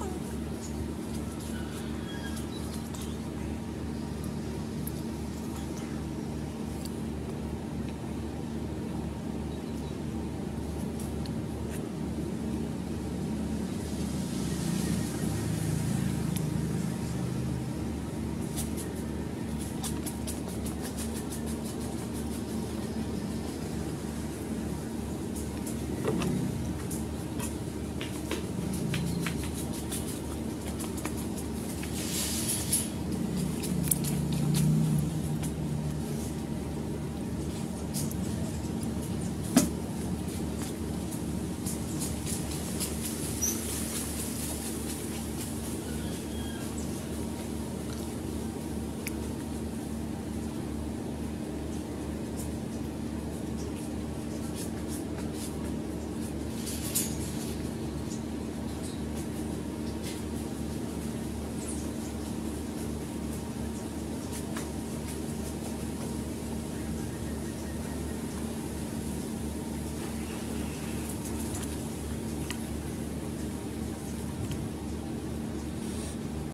Bye-bye.